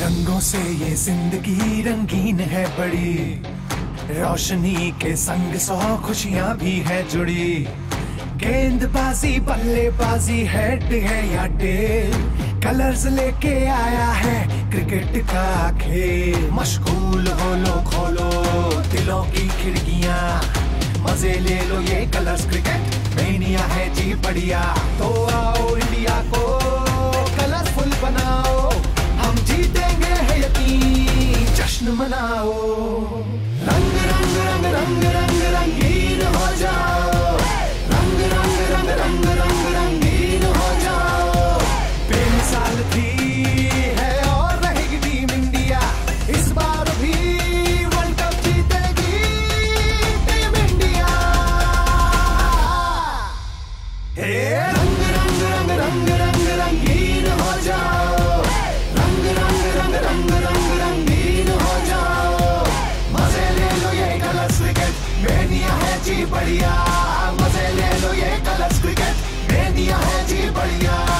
से ये ज़िंदगी रंगीन है बड़ी। रोशनी के संग सौ खुशियाँ भी है जुड़ी। गेंदबाजी, बल्लेबाजी हेड है या टेल। कलर्स लेके आया है क्रिकेट का खेल। मशगूल हो लो, खोलो दिलों की खिड़कियाँ। मज़े ले लो ये कलर्स क्रिकेट। मेनिया है जी बढ़िया। तो आओ इंडिया को मनाओ रंग रंग रंग रंग रंग, रंगीन हो जाओ। रंग रंग रंग रंग रंग, रंगीन हो जाओ। बेमिसाल थी है और रहेगी इस बार भी वर्ल्ड जी बढ़िया मज़े ले लो ये कलर्स क्रिकेट दिया है जी बढ़िया।